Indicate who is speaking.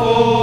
Speaker 1: Oh.